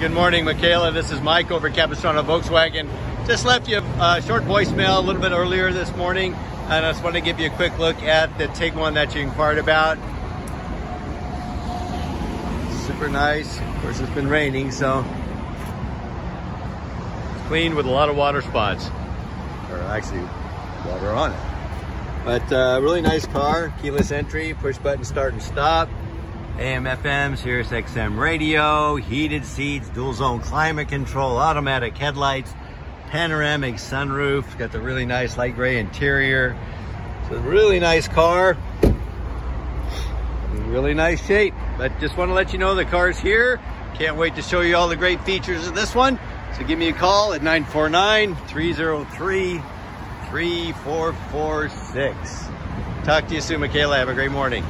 Good morning, Michaela. This is Mike over at Capistrano Volkswagen. Just left you a short voicemail a little bit earlier this morning, and I just wanted to give you a quick look at the Tiguan that you inquired about. Super nice. Of course, it's been raining, so clean with a lot of water spots, or actually water on it. But uh, really nice car, keyless entry, push button start and stop. AM, FM, Sirius XM radio, heated seats, dual zone climate control, automatic headlights, panoramic sunroof, got the really nice light gray interior. It's a really nice car, really nice shape. But just want to let you know the car's here. Can't wait to show you all the great features of this one. So give me a call at 949-303 3446. Talk to you soon, Michaela. Have a great morning.